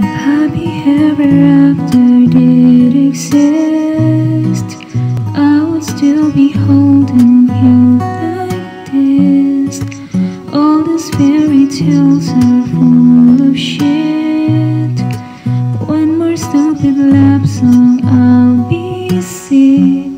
happy ever after did exist, I would still be holding you like this. All these fairy tales are full of shit. One more stupid love song, I'll be sick.